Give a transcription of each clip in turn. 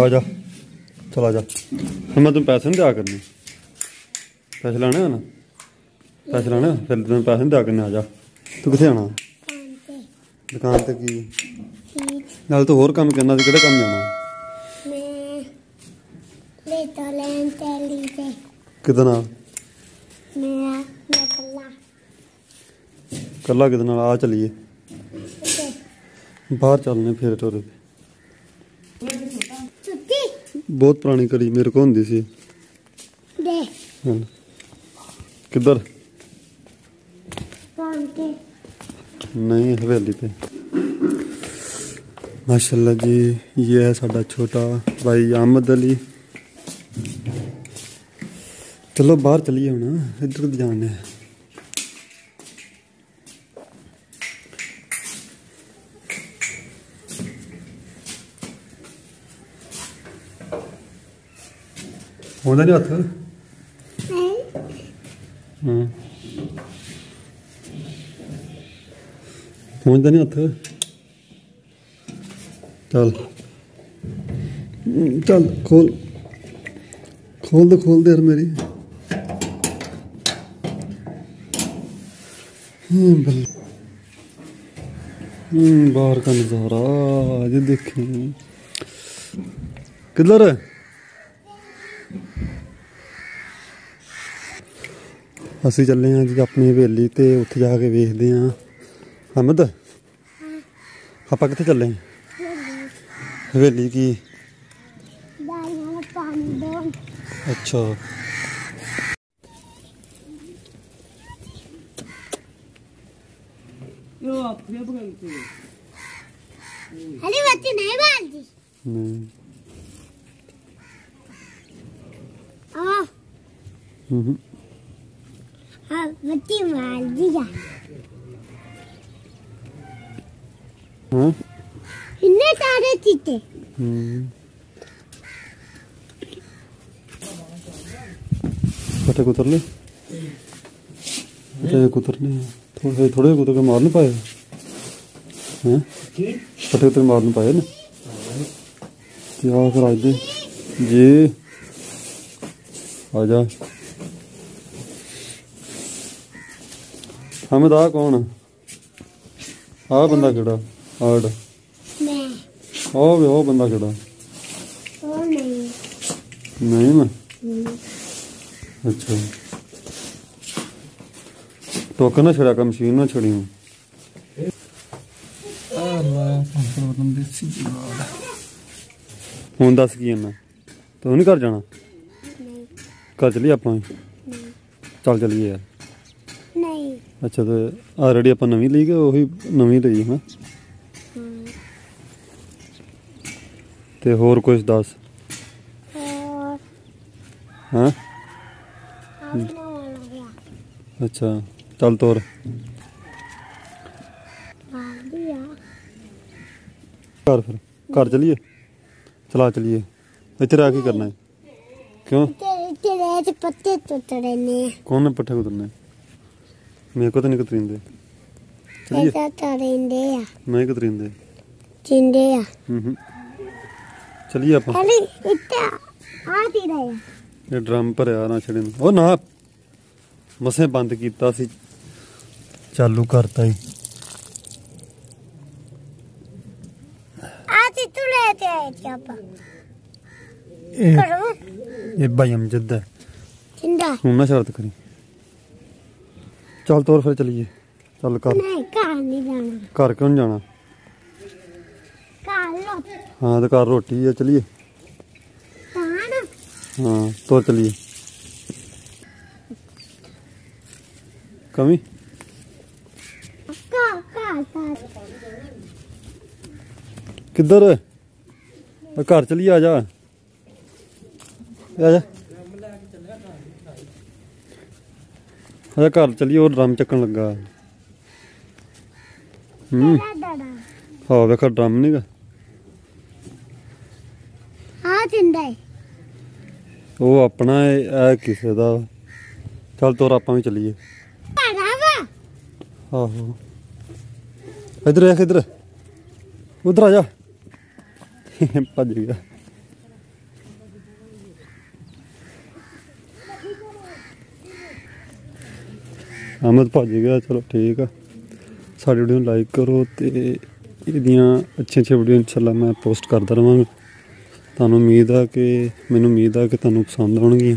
ਆ ਜਾ। ਚਲਾ ਜਾ। ਹੁਣ ਮੈਂ ਤੈਨੂੰ ਪੈਸੇ ਨਹੀਂ ਦਿਆ ਕਰਨੇ। ਪੈਸੇ ਲੈਣੇ ਆ ਨਾ? ਪੈਸੇ ਲੈਣੇ? ਫਿਰ ਤੈਨੂੰ ਪੈਸੇ ਨਹੀਂ ਦਿਆ ਕਰਨੇ ਆ ਜਾ। ਤੂੰ ਕਿੱਥੇ ਆਣਾ ਦੁਕਾਨ ਤੇ। ਕੀ? ਨਾਲ ਤੂੰ ਹੋਰ ਕੰਮ ਕਰਨਾ ਸੀ ਕਿਹੜੇ ਕੰਮ ਜਾਣਾ? ਮੈਂ ਲੈ ਤਾਂ ਲੈਣ ਚੱਲੀ ਤੇ ਨਾਲ ਮੈਂ ਮੈਂ ਕੱਲਾ ਕੱਲਾ ਨਾਲ ਆ ਚਲੀਏ। ਬਾਹਰ ਚੱਲਨੇ ਫਿਰ ਟੋਰੇ ਤੇ ਛੁੱਟੀ ਬਹੁਤ ਪੁਰਾਣੀ ਕੜੀ ਮੇਰੇ ਕੋਲ ਹੁੰਦੀ ਸੀ ਦੇ ਹਾਂ। ਕਿੱਧਰ ਕਾਂਤੇ नहीं हवेली पे माशाल्लाह जी ये है साडा छोटा भाई अहमद अली चलो बाहर चलिए हूँ इधर भी जाने Orada ne atı? Hı. Orada ne atı? Dal. चल खोल खोल दो खोल दे यार मेरी बाहर का नज़ारा ये देखें किधर है ਅਸੀਂ ਚੱਲੇ ਹਾਂ ਜੀ ਆਪਣੀ ਹਵੇਲੀ ਤੇ ਉੱਥੇ ਜਾ ਕੇ ਵੇਖਦੇ ਹਾਂ। ਹਮਦ ਆਪਾਂ ਕਿੱਥੇ ਚੱਲੇ ਹਾਂ ਹਵੇਲੀ ਕੀ? ਦਾਣਾ ਦਾ ਪਾਣੀ ਦੋ ਅੱਛਾ ਹਲੀ ਬੱਤੀ ਨਹੀਂ ਬਾਲਦੀ। ਨਹੀਂ। ਆ ਹੂੰ ਹੂੰ। ਹਾਂ ਬੱਤੀ ਬਾਲਦੀ ਜਾ ਹਾਂ ਇੰਨੇ ਸਾਰੇ ਚੀਤੇ ਹੂੰ ਪਟੇ ਕੁਤਰ ਲੈ ਪਟੇ ਕੁਤਰਨੇ ਥੋੜੇ ਥੋੜੇ ਕੁਤਰ ਕੇ ਮਾਰ ਪਾਏ ਹੈਂ ਪਟੇ ਕੁਤਰ ਮਾਰ ਪਾਏ ਨੇ ਕੀ ਆ ਫਿਰ ਅੱਜ ਦੇ ਜੀ ਆ ਜਾ ਹਮਦ ਆ ਕੌਣ ਆ? ਬੰਦਾ ਕਿਹੜਾ? ਆੜ ਮੈਂ। ਉਹ ਵੇ ਉਹ ਬੰਦਾ ਕਿਹੜਾ? ਉਹ ਨਹੀਂ ਨਹੀਂ ਮੈਂ? ਅੱਛਾ। ਟੋਕਨ ਨਾ ਛੜਾ ਕੰਮ ਮਸ਼ੀਨ ਨਾ ਛੜੀ ਹੂੰ ਹੁਣ ਦੱਸ ਕੀ ਇਹਨਾਂ? ਤੂੰ ਨਹੀਂ ਘਰ ਜਾਣਾ? ਨਹੀਂ। ਘਰ ਚਲੀ ਆਪਾਂ? ਚੱਲ ਚਲੀਏ ਯਾਰ। ਅੱਛਾ ਤੇ ਆਲਰੇਡੀ ਆਪਾਂ ਨਵੀਂ ਲਈ ਕਿ ਉਹੀ ਨਵੀਂ ਲਈ ਹਾਂ ਤੇ ਹੋਰ ਕੁਝ ਦੱਸ? ਹਾਂ? ਅੱਛਾ ਚੱਲ ਤੋਰ। ਘਰ ਫਿਰ ਘਰ ਚਲੀਏ? ਚਲਾ ਚਲੀਏ। ਇੱਥੇ ਰਹਿ ਕੀ ਕਰਨਾ ਹੈ? ਕਿਉਂ? ਤੇਰੇ ਤੇਰੇ ਤੇ ਪੱਤੇ ਟੁੱਟਣੇ ਨੇ। ਕੌਣ ਨੇ ਪੱਠੇ ਕੁਤਰਨੇ? ਮੇਰੇ ਕੋ ਤਾਂ ਨਹੀਂ ਕੁਤਰਿੰਦੇ ਚਲੀਏ ਇਹਦਾ ਤਰਿੰਦੇ ਆ ਨਹੀਂ ਕੁਤਰਿੰਦੇ ਜਿੰਦੇ ਆ ਹੂੰ ਹੂੰ ਚਲੀਏ ਆਪਾਂ ਹਲੀ ਇੱਥੇ ਆ ਦੀ ਰਹੇ ਇਹ ਡਰਮ ਭਰਿਆ ਨਾ ਛੜੇ ਨੂੰ ਉਹ ਨਾ ਮਸੇ ਬੰਦ ਕੀਤਾ ਸੀ ਚਾਲੂ ਕਰਤਾ ਹੀ ਆ ਦੀ ਤੂੰ ਲੈ ਤੇ ਆਏ ਤੇ ਆਪਾਂ ਇਹ ਇਹ ਅਮਜਦ ਹੈ ਜਿੰਦਾ ਹੁਣ ਨਾ ਸ਼ਰਤ ਕਰੀ ਚੱਲ ਤੋਰ ਫਿਰ ਚਲੀਏ। ਚੱਲ ਘਰ। ਨਹੀਂ ਘਰ ਨਹੀਂ ਜਾਣਾ। ਘਰ ਕਿਉਂ ਜਾਣਾ? ਘਰ ਲੋ ਹਾਂ ਤੇ ਘਰ ਰੋਟੀ ਆ ਚਲੀਏ। ਤਾਂ ਨਾ ਹਾਂ ਤੋਰ ਚਲੀਏ। ਕਮੀ? ਘਰ ਘਰ ਘਰ। ਕਿੱਧਰ? ਘਰ ਚਲੀਏ ਆ ਜਾ। ਆ ਜਾ। ਆ ਘਰ ਚਲੀਏ ਉਹ ਡਰਮ ਚੱਕਣ ਲੱਗਾ। ਹੂੰ। ਹਾਂ ਵੇਖ ਡਰਮ ਨਹੀਂਗਾ ਆ ਜਿੰਦਾ ਹੈ ਉਹ ਆਪਣਾ ਹੈ ਇਹ ਕਿਸੇ ਦਾ। ਚੱਲ ਤੋਰ ਆਪਾਂ ਵੀ ਚੱਲੀਏ। ਆਹੋ। ਇਧਰ ਦੇਖ ਇਧਰ। ਉਧਰ ਆ ਜਾ। ਭੱਜ ਗਿਆ। ਅਹਿਮਦ ਭੱਜ ਗਿਆ, ਚਲੋ ਠੀਕ ਆ। ਸਾਡੀ ਵੀਡੀਓ ਨੂੰ ਲਾਈਕ ਕਰੋ ਤੇ ਇਹਦੀਆਂ ਅੱਛੀਆਂ ਅੱਛੀਆਂ ਵੀਡੀਓ ਇਨਸ਼ਾਅੱਲਾ ਮੈਂ ਪੋਸਟ ਕਰਦਾ ਰਵਾਂਗਾ। ਤੁਹਾਨੂੰ ਉਮੀਦ ਆ ਕਿ, ਮੈਨੂੰ ਉਮੀਦ ਆ ਕਿ ਤੁਹਾਨੂੰ ਪਸੰਦ ਆਉਣਗੀਆਂ।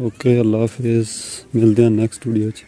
ਓਕੇ ਅੱਲਾ ਹਾਫਿਜ਼। ਮਿਲਦੇ ਹਾਂ ਨੈਕਸਟ ਵੀਡੀਓ 'ਚ।